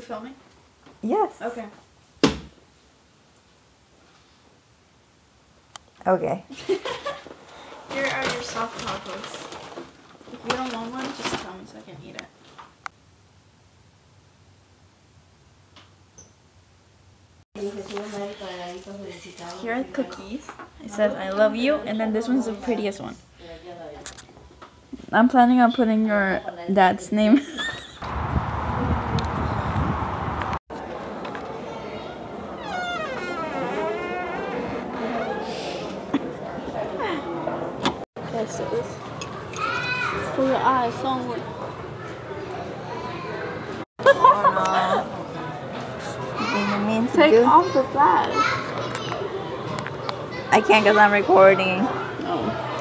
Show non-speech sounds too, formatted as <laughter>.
filming? Yes. Okay. Okay. <laughs> Here are your soft tacos. If you don't want one, just tell me so I can eat it. Here are cookies. It says I love you, and then this one's the prettiest one. I'm planning on putting your dad's name. This is for your eyes only. Didn't mean Take do. off the flash. I can't because I'm recording. No.